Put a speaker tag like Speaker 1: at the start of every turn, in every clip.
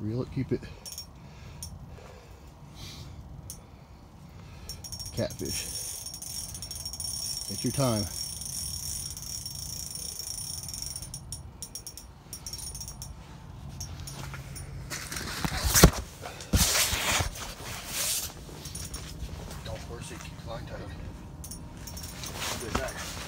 Speaker 1: Reel it, keep it. Catfish. Take your time. Don't force it, keep line tight. Good back.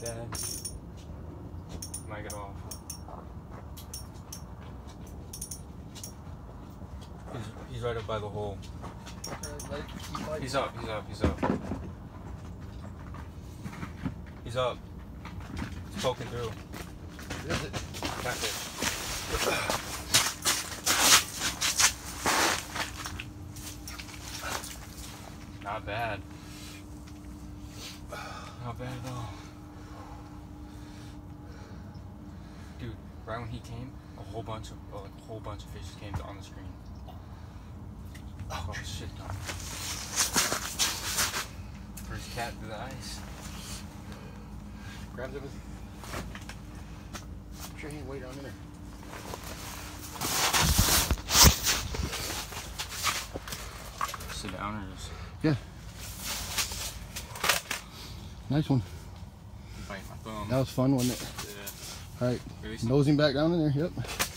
Speaker 2: Dad. Might get off. He's, he's right up by the hole. He's up, he's up, he's up. He's up. He's poking through.
Speaker 1: Is it?
Speaker 2: Catfish. Not bad. Not bad at all. Dude, right when he came, a whole bunch of uh, like a whole bunch of fishes came on the screen. Oh shit! First cat through the ice.
Speaker 1: Grabs it with. I'm sure he ain't way down in there.
Speaker 2: Sit down or just
Speaker 1: Yeah. Nice one.
Speaker 2: bite my thumb.
Speaker 1: That was fun, wasn't it? All right.
Speaker 2: Release him.
Speaker 1: Nose him back down in there. Yep.